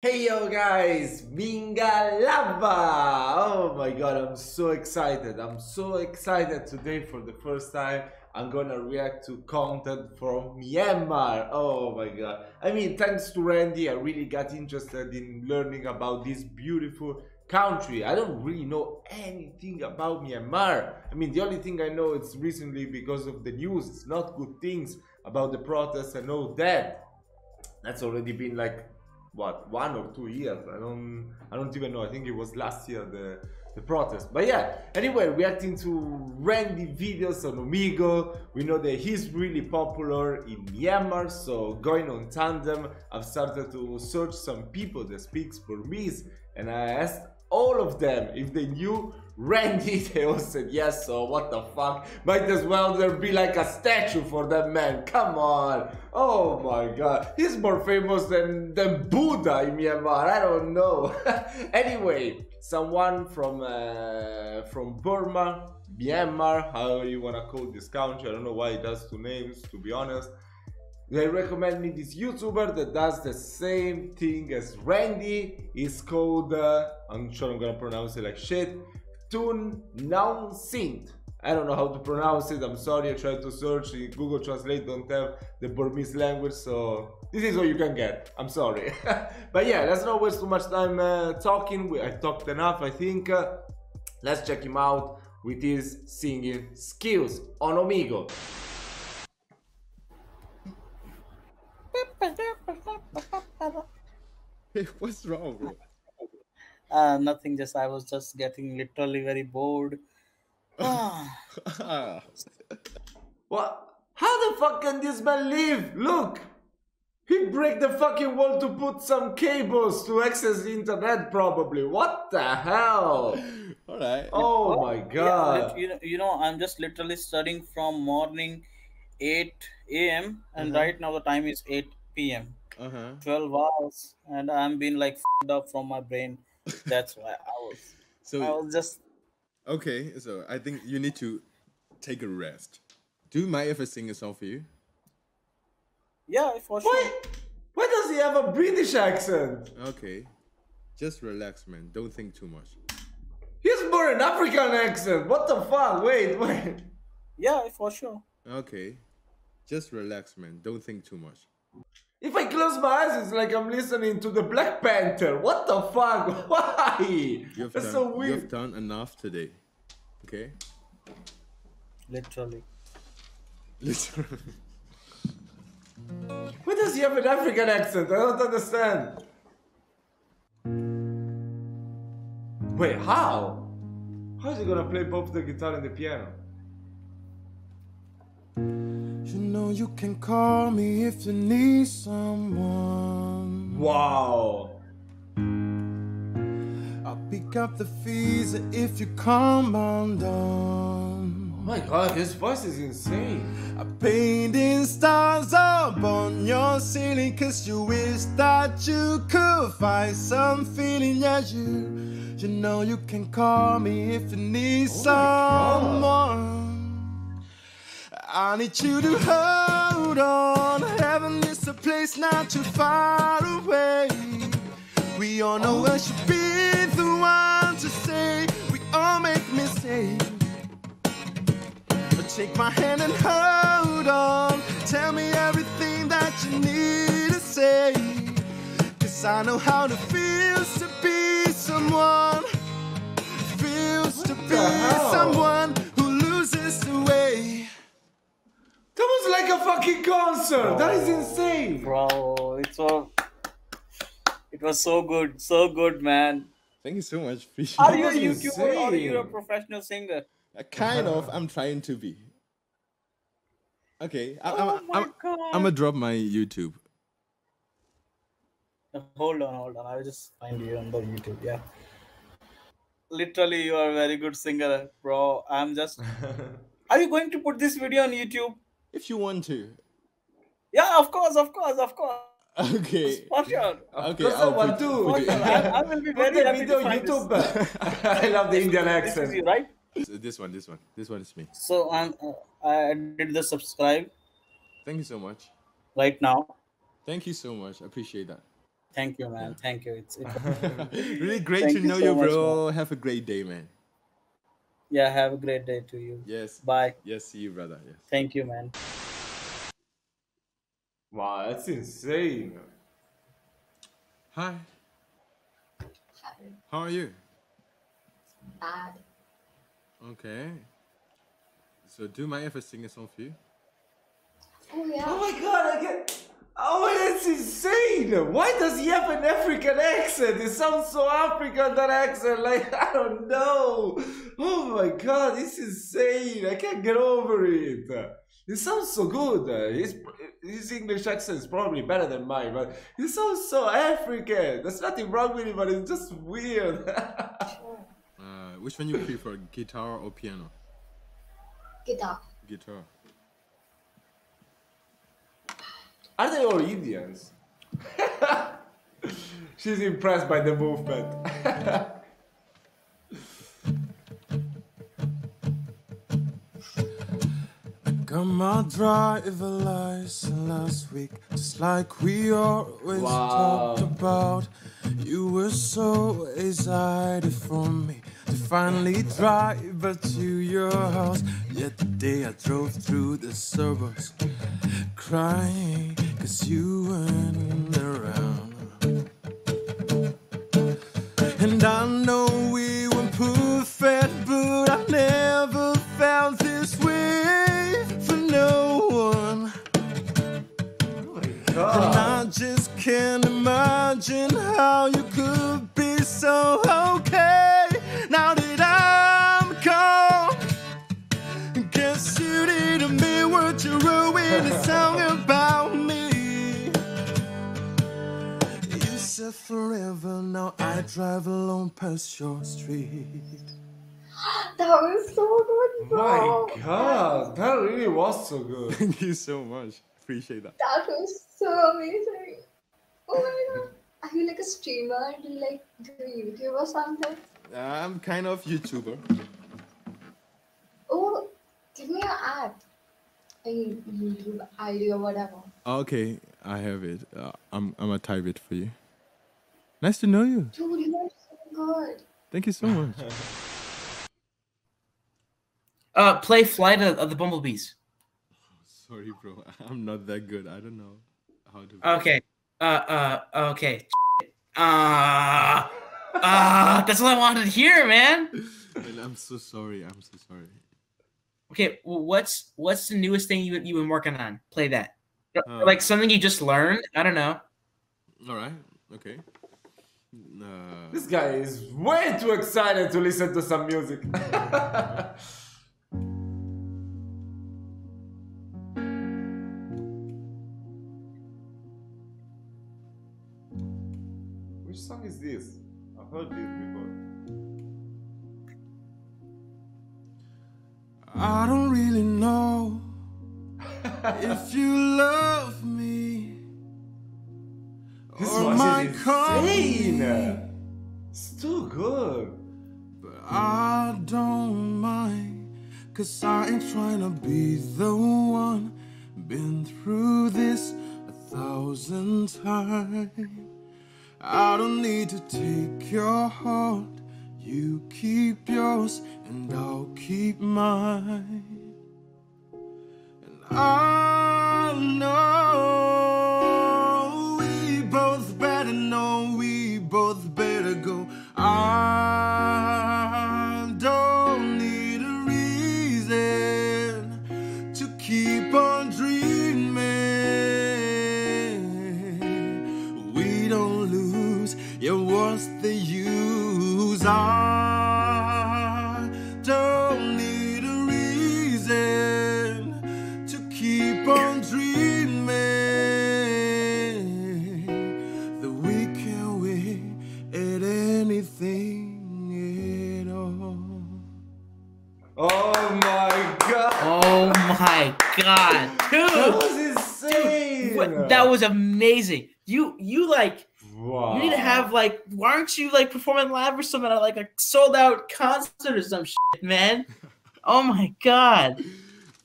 Hey yo guys, Minga Lava! Oh my god, I'm so excited. I'm so excited today for the first time. I'm gonna react to content from Myanmar. Oh my god. I mean, thanks to Randy, I really got interested in learning about this beautiful country. I don't really know anything about Myanmar. I mean, the only thing I know is recently because of the news. It's not good things about the protests and all that. That's already been like what one or two years? I don't i don't even know. I think it was last year the the protest. But yeah anyway we reacting to randy videos on omegle we know that he's really popular in myanmar so going on tandem i've started to search some people that speaks burmese. And i asked all of them if they knew Randy, they all said yes, so what the fuck? Might as well there be like a statue for that man. Come on. Oh my god. He's more famous than, than Buddha in Myanmar. I don't know. anyway, someone from uh, from Burma, Myanmar, however you wanna call this country. I don't know why it has two names, to be honest. They recommend me this YouTuber that does the same thing as Randy. It's called, uh, I'm sure I'm gonna pronounce it like shit. Htun Naung Sint. I don't know how to pronounce it. I'm sorry. I tried to search Google Translate. Don't have the Burmese language, so this is what you can get. I'm sorry. but yeah, let's not waste too much time uh, talking. I talked enough, I think. Uh, let's check him out with his singing skills on Omegle. What's wrong, bro? Uh, nothing. Just I was just getting literally very bored. Ah, What? How the fuck can this man live? Look! He break the fucking wall to put some cables to access the internet probably. What the hell? All right. Oh my god. lit- you know, you know, I'm just literally studying from morning 8 a.m. and Mhm. right now the time is 8 p.m. Uh huh. 12 hours, and I'm being like f***ed up from my brain. That's why I was. So I was just okay, so I think you need to take a rest. Do you mind if I sing a song for you? yeah, for sure. Why? Why does he have a British accent? Okay. Just relax, man. Don't think too much. He's more an African accent. What the fuck? Wait, wait. Yeah, for sure. Okay. Just relax, man. Don't think too much. If I close my eyes, it's like I'm listening to the Black Panther. What the fuck? Why? You have That's done. so You've done enough today. Okay. Literally. Literally. Why does he have an African accent? I don't understand. Wait, how? How is he gonna play both the guitar and the piano? You know you can call me if you need someone. Wow. I'll pick up the fees if you come undone. Oh my god, his voice is insane. I'm painting stars up on your ceiling cause you wish that you could find some feeling. Yeah, you, you know you can call me if you need Oh someone. I need you to hold on. Heaven is a place not too far away. We all know I should be the one to say we all make mistakes. But take my hand and hold on. Tell me everything that you need to say. Cause I know how it feels to be someone. Fucking concert. That is insane. Bro, it's so. It was so good, so good, man. Thank you so much. Fish. Are you a was YouTuber or are you a professional singer? Uh, kind of. I'm trying to be. Okay. I, Oh I'm, my I'm, god! I'm gonna drop my YouTube. Hold on, hold on. I'll just find you on the YouTube. Yeah. Literally, you are a very good singer, bro. I'm just. Are you going to put this video on YouTube? If you want to. Yeah, of course, of course, of course. Okay. For sure. Okay, course I I'll want put- to. put you- I, I will be very happy video to find YouTube. I love the Indian This is accent. you, right? So this one, this one, this one is me. So I'm. Uh, I did the subscribe Thank you so much. right now. Thank you so much. I appreciate that. Thank you, man. Thank you. It's, it's really great Thank to you know so you, much, bro. Have a great day, man. yeah. Have a great day to you. Yes. Bye. Yes, see you, brother. Yes. Thank you, man. Wow, that's insane. Hi. Hi. How are you? Bad. Okay. So, do my mind if I sing a song for you? Oh yeah. Oh my god, I get. Oh, that's insane! Why does he have an African accent? It sounds so African, that accent. Like, I don't know. Oh my god, it's insane. I can't get over it. It sounds so good. His, his English accent is probably better than mine, but it sounds so African. There's nothing wrong with it, but it's just weird. Uh, which one you prefer, guitar or piano? Guitar. Guitar. Are they all Indians? She's impressed by the movement. Got my driver license last week, just like we always Wow. talked about. You were so excited for me to finally drive back to your house. Yet the day I drove through the suburbs, crying, cause you weren't around. Drive alone past your street. That was so good, bro. My god, that really was so good. Thank you so much. Appreciate that. That was so amazing. Oh my god. Are you like a streamer? Do you like do YouTube or something? I'm kind of YouTuber. Oh, give me your app. A YouTube ID or whatever. Okay, I have it. Uh, I'm I'm gonna type it for you. Nice to know you. Dude, you are so good. Thank you so much. Uh, play Flight of, of the Bumblebees. Sorry, bro. I'm not that good. I don't know how to. Okay. Uh, uh, okay. Uh, uh, that's all I wanted to hear, man. And I'm so sorry. I'm so sorry. Okay, well, what's what's the newest thing you you've been working on? Play that. Uh, like something you just learned. I don't know. All right. Okay. Uh, This guy is way too excited to listen to some music. Which song is this? I've heard this before. I don't really know if you love insane. It's too good. but I don't mind, cause I ain't trying to be the one. Been through this a thousand times. I don't need to take your heart. You keep yours, and I'll keep mine. And I know wow. you need to have like why aren't you like performing live or something at like a sold out concert or some shit, man? Oh my god,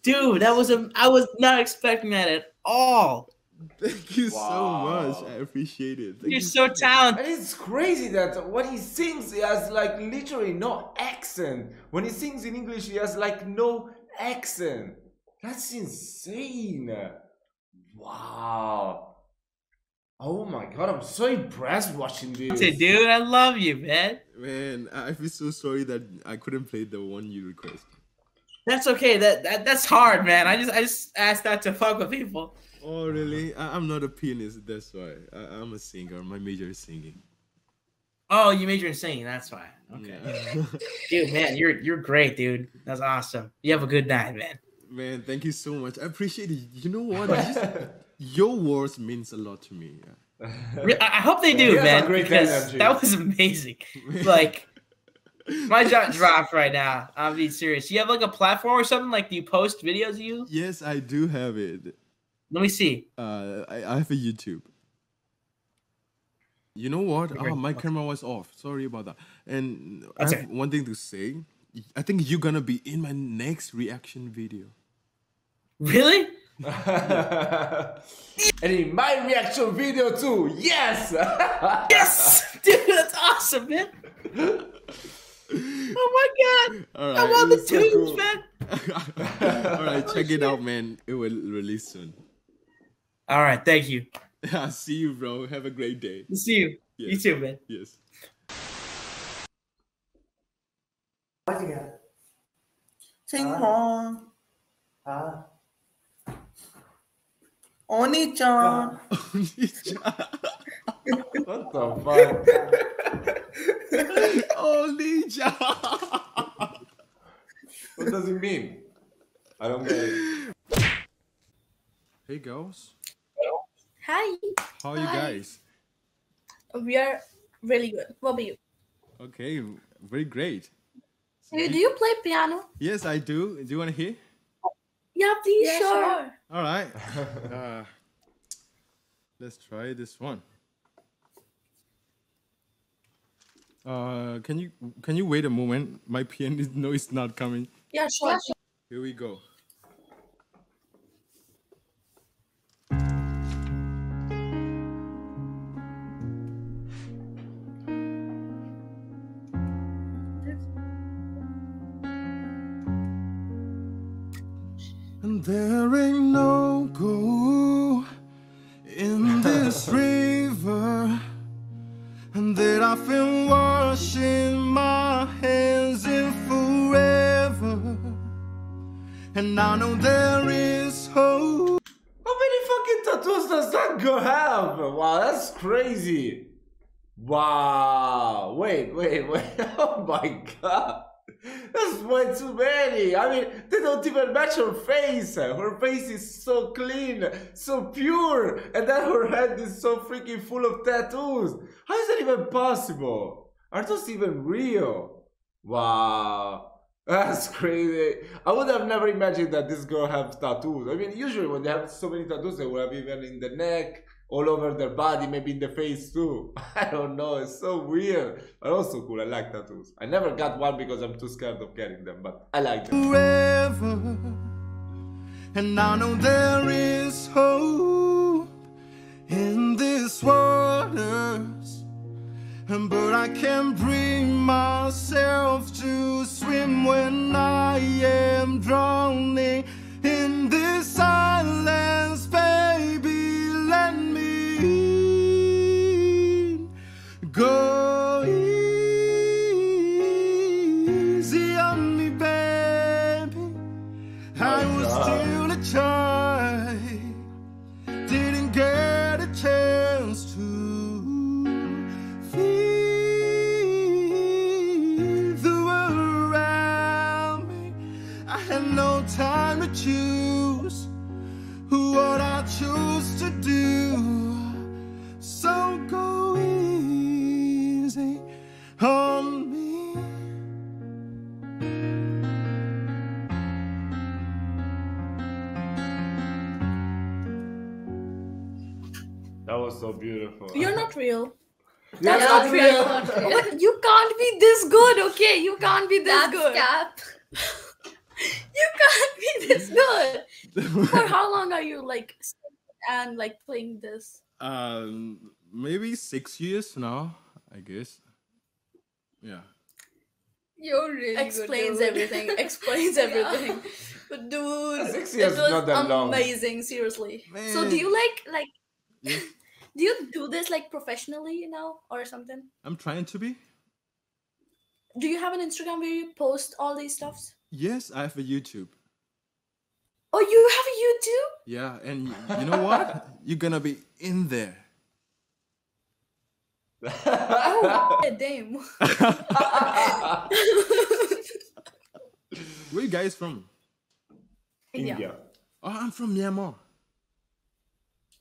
dude, that was a I was not expecting that at all. Thank you so much. I appreciate it. Thank You're you so much. talented. And it's crazy that when he sings, he has like literally no accent. When he sings in English, he has like no accent. That's insane. Wow. Oh my god, I'm so impressed watching this. Dude, I love you, man. Man, I I feel so sorry that I couldn't play the one you request. That's okay. That, that that's hard, man. I just I just asked that to fuck with people. Oh, really? I, I'm not a pianist, that's why. I, I'm a singer. My major is singing. Oh, you major in singing. That's why. Okay. Yeah. Dude, man, you're you're great, dude. That's awesome. You have a good night, man. Man, thank you so much. I appreciate it. You know what? Just- your words means a lot to me. Yeah. I I hope they do, You have a man. great because energy. that was amazing. Like my jaw dropped right now. I'm being serious. You have like a platform or something? Like do you post videos of you? Yes, I do have it. Let me see. Uh, I, I have a YouTube. You know what? Oh, my camera was off. Sorry about that. And I have okay. one thing to say. I think you're gonna be in my next reaction video. Really? And in my reaction video too. Yes. Yes, dude, that's awesome, man. Oh my god. All right. I want the it's so tunes, cool. man. All right, oh, check it out, man. It will release soon. All right, thank you. I See you, bro. Have a great day. See you. You too, man. Yes. Sing hong. Oni-chan. Ah, what the fuck? Only job. What does it mean? I don't get it. Hey, girls. Hi, How are you Hi. guys? we are really good. What about you? Okay, very great. Do do you play piano? Yes, I do. Do you want to hear? Yeah, please, sure. All right. Uh, let's try this one. Uh, can you can you wait a moment? My piano no, it's not coming. Yeah, sure. Here we go. There ain't no gold in this river and that I've been washing my hands in forever. And I know there is hope. How many fucking tattoos does that girl have? Wow, that's crazy. Wow. Wait, wait, wait. Oh my god. That's way too many. I mean, they don't even match her face. Her face is so clean, so pure, and then her head is so freaking full of tattoos. How is that even possible? Are those even real? Wow. That's crazy. I would have never imagined that this girl have tattoos. I mean, usually when they have so many tattoos, they will have even in the neck, all over their body, maybe in the face too. I don't know. It's so weird, but also cool. I like tattoos. I never got one because I'm too scared of getting them, but I like them. forever. And I know there is hope in this waters. But I can't bring myself to swim when That was so beautiful. You're not real. That's that's not real. real. But you can't be this good, okay? You can't be this That's good. cap. You can't be this good. For how long are you like and like playing this? Um, maybe six years now, I guess. Yeah. You're really Explains good, dude. everything. Explains everything. But dude, Six it years is was not that long. amazing. Seriously. So do you like like? Yeah. Do you do this like professionally now or something? I'm trying to be. Do you have an Instagram where you post all these stuffs? Yes, I have a YouTube. Oh, you have a YouTube? Yeah, and y- you know what? You're gonna be in there. Oh, damn. Where you guys from? India. India. Oh, I'm from Myanmar.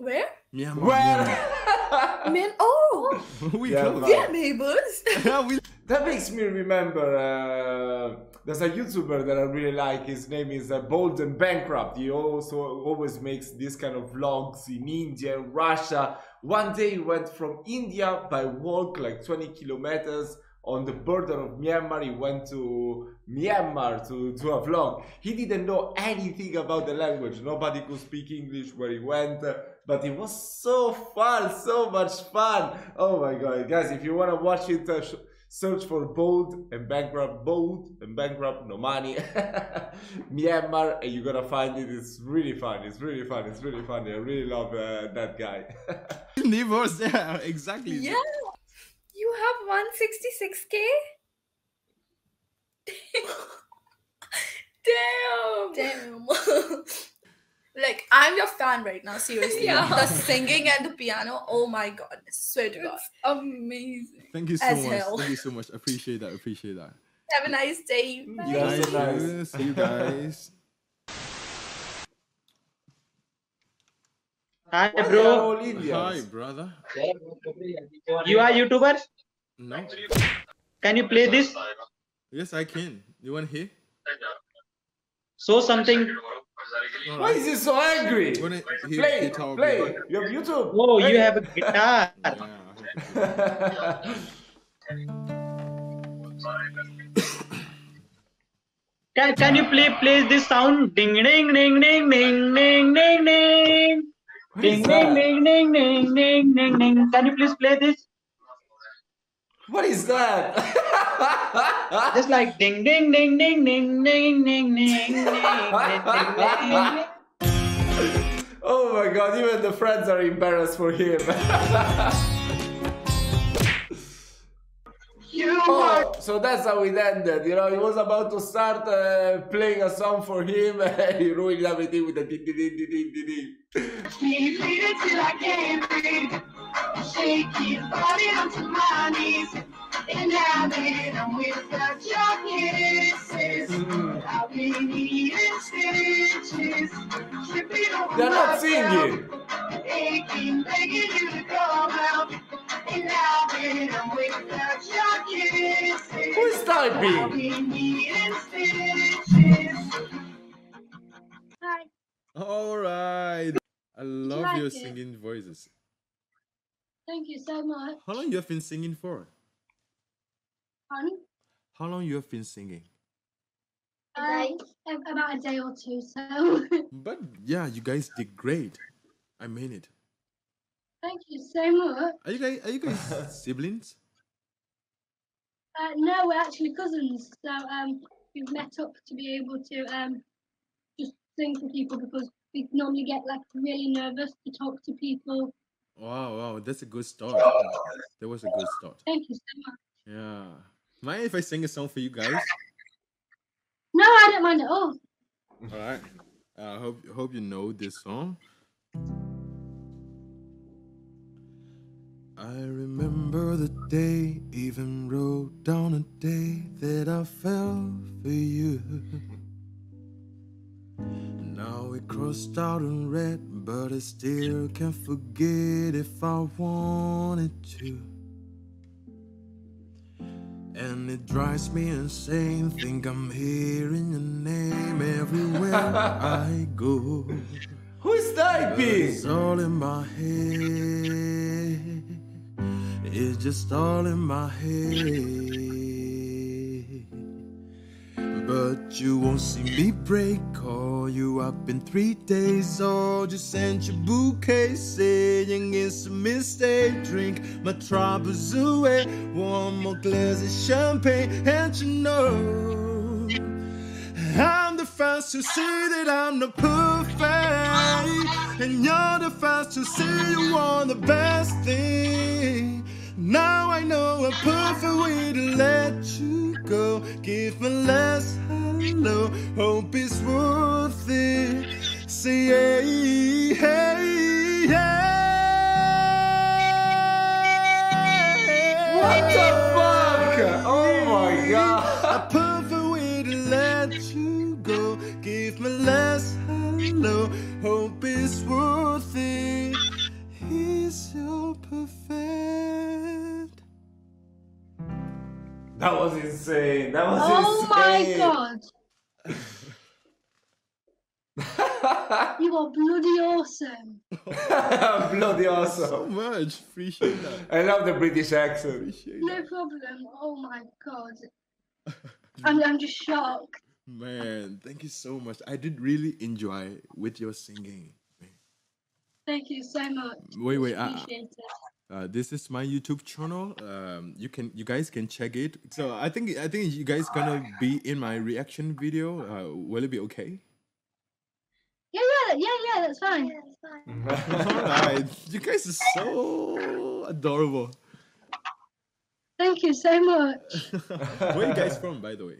Where? Myanmar. Where? Man, oh, we Yeah, yeah, neighbors. Yeah, we That makes me remember. Uh, there's a YouTuber that I really like. His name is uh, Bold and Bankrupt. He also always makes this kind of vlogs in India, Russia. One day he went from India by walk like 20 kilometers on the border of Myanmar. He went to Myanmar to do a vlog. He didn't know anything about the language. Nobody could speak English where he went. But it was so fun, so much fun. Oh my god, guys! If you want to watch it, uh, search for Bold and Bankrupt, Bold and Bankrupt, no money, Myanmar, and you're gonna find it. It's really fun. It's really fun. It's really funny. I really love uh, that guy. divorced. Yeah, exactly. yeah. You have 166k? Damn. Damn. Like I'm your fan right now. Seriously. Yeah. The singing and the piano. Oh my god. Swear to God. It's amazing. Thank you so As much. hell. Thank you so much. Appreciate that. Appreciate that. Have a nice day. Bye. Yeah, Thank so nice. you. See you guys. Hi, Why they are bro. Hi, brother. You are YouTuber? No. Can you play this? Yes, I can. You want to hear? Show something. Why is he so angry? Wanna hear Play, guitar play. play? You have YouTube. Oh, you have a guitar. Can, can you play play this sound? Ding ding ding ding ding ding ding ding. Ding ding ding ding ding ding ding ding. Can you please play this? What is that? Just like ding ding ding ding ding ding ding ding ding ding ding. oh my god, even the friends are embarrassed for him. Oh, so that's how it ended. You know, he was about to start uh, playing a song for him, and he ruined everything with the ding ding ding ding ding ding falling onto my knees. And now that I'm without your kisses, mm. I'll stitches. Tripping over They're not singing. Aching, begging you to come out. And now that I'm without your kisses, who's typing? I'll stitches. Hi. All right. I love like your it? singing voices. Thank you so much. How long you have been singing for? Fun. How long you have been singing? Uh, about a day or two, so But yeah, you guys did great. I mean it. thank you so much. Are you guys are you guys siblings? Uh, no, we're actually cousins, so um, we've met up to be able to um, just sing for people because we normally get like really nervous to talk to people. Wow, wow, that's a good start. Oh. That was a good start. Thank you so much. Yeah. Mind if I sing a song for you guys? No, I don't mind at all. All right. I hope hope you know this song. I remember the day, even wrote down a day that I fell for you. Now it crossed out in red, but I still can't forget if I wanted to. And it drives me insane. Think I'm hearing your name everywhere I go. Who is But typing? It's all in my head. It's just all in my head. But you won't see me break. Call you up in three days. Or just send your bouquet saying it's a mistake. Drink my troubles away. One more glass of champagne. And you know, I'm the first to say that I'm not perfect. And you're the first to say you want the best thing. Now I know a perfect way to let you go. Give me last hello. Hope it's worth it. Say, hey, That was insane. That was insane. Oh my god. You are bloody awesome. Bloody awesome. So much. Appreciate that. I love the British accent. Appreciate No that. problem. Oh my god. I'm, I'm just shocked. Man, thank you so much. I did really enjoy with your singing. Thank you so much. Wait, wait. Appreciate it. Uh, this is my YouTube channel. Um, you can, you guys can check it. So I think, I think you guys gonna be in my reaction video. Uh, will it be okay? Yeah, yeah, yeah, yeah, that's fine. All right. You guys are so adorable. Thank you so much. Where you guys from, by the way?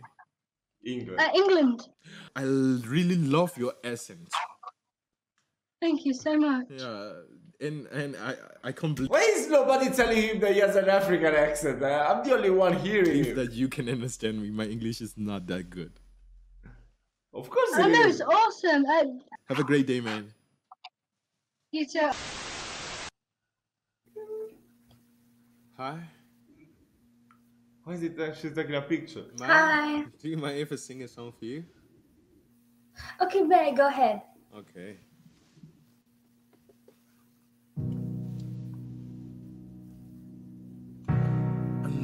England. Uh, England. I really love your accent. Thank you so much. Yeah, and and I I can't believe Why is nobody telling him that he has an African accent? Uh, I'm the only one hearing him. that you can understand me. My English is not that good. Of course I know, is. it's awesome. Uh, Have a great day, man. you too. Hi. Why is it that she's taking a picture? Ma, Hi. Do you mind if I sing a song for you? Okay, Bay, go ahead. Okay.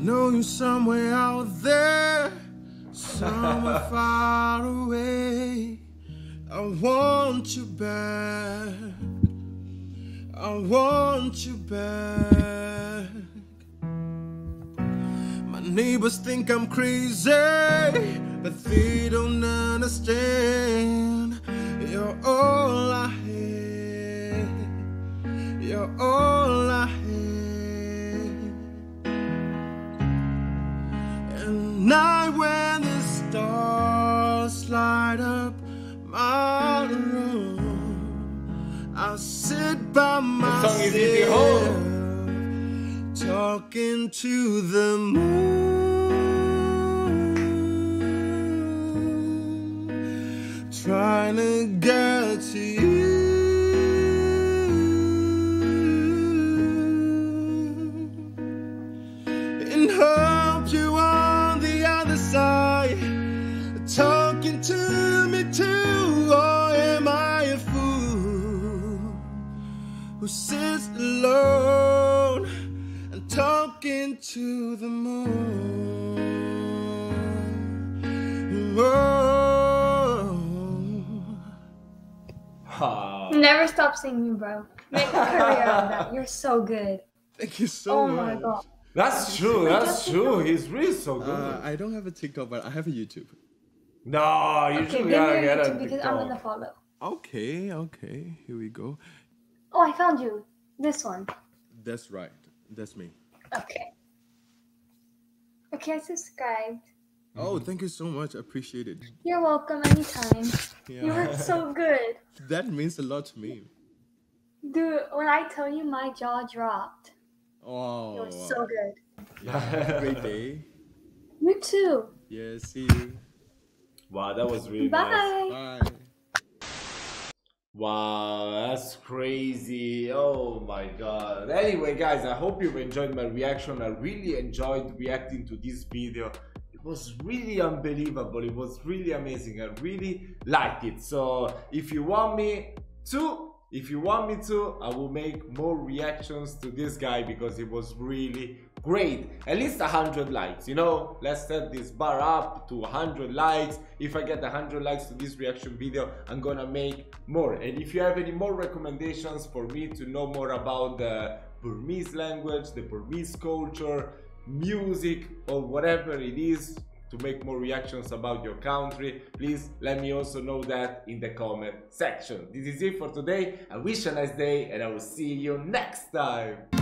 Know you somewhere out there, somewhere far away. I want you back. I want you back. My neighbors think I'm crazy, but they don't understand. You're all I had. You're all I had. Sit by What song is it, myself, Behold? talking to the moon, trying to get to the moon Whoa. Ah. Never stop singing, bro. Make a career out of that. You're so good. thank you so oh much my god. That's true. That's true. He's really so good. uh, i don't have a tiktok but i have a youtube no, you Okay, should me gotta your get a YouTube because I'm gonna follow. okay okay here we go Oh, I found you. This one. that's right that's me Okay. Okay, I subscribed. oh thank you so much i appreciate it You're welcome anytime. You yeah were so good. that means a lot to me Dude, when I tell you my jaw dropped. oh It was so good. Yeah, great day You too. yeah see you wow, that was really nice. Bye. Wow, that's crazy. Oh my god. Anyway, guys, I hope you've enjoyed my reaction. I really enjoyed reacting to this video. It was really unbelievable. It was really amazing. I really liked it. So, if you want me to, if you want me to, I will make more reactions to this guy because it was really, great at least 100 likes you know? Let's set this bar up to 100 likes. If i get 100 likes to this reaction video i'm gonna make more. And if you have any more recommendations for me to know more about the burmese language the burmese culture music or whatever it is to make more reactions about your country please let me also know that in the comment section. This is it for today. I wish a nice day and i will see you next time